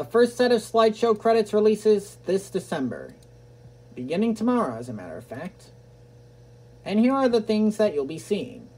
The first set of slideshow credits releases this December. Beginning tomorrow, as a matter of fact. And here are the things that you'll be seeing.